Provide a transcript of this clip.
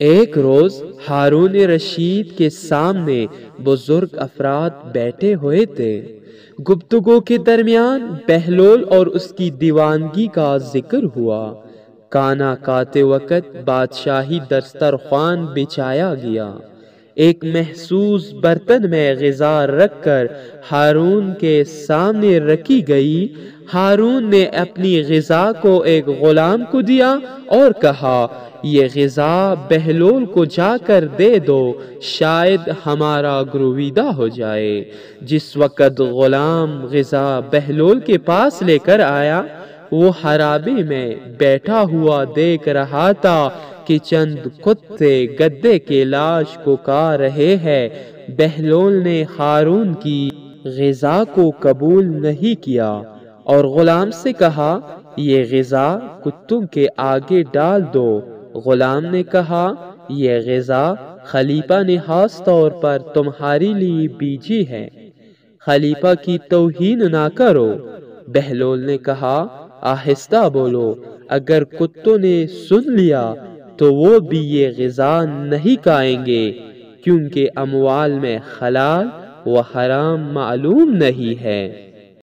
एक रोज हारून रशीद के सामने बुज़ुर्ग अफराद बैठे हुए थे। गुप्तगो के दरमियान बहलोल और उसकी दीवानगी का ज़िक्र हुआ। काना काते वक़्त बादशाही दस्तरखान बिछाया गया। एक महसूस बर्तन में गज़ा रख कर हारून के सामने रखी गई। हारून ने अपनी गज़ा को एक ग़ुलाम को दिया और कहा, ये गज़ा बहलोल को जाकर दे दो, शायद हमारा गुरुविदा हो जाए। जिस वक़्त ग़ुलाम गज़ा बहलोल के पास लेकर आया वो हराबे में बैठा हुआ देख रहा था कि चंद कुत्ते गद्दे के लाश को का रहे हैं। बहलोल ने हारून की गज़ा को कबूल नहीं किया और गुलाम से कहा, ये गज़ा कुत्तों के आगे डाल दो। गुलाम ने कहा यह गज़ा खलीफा ने खास तौर पर तुम्हारे लिए बीजी है। खलीफा की तोहीन ना करो। बहलोल ने कहा आहिस्ता बोलो, अगर कुत्तों ने सुन लिया तो वो भी ये गज़ा नहीं खाएँगे, क्योंकि अमवाल में हलाल व हराम मालूम नहीं है।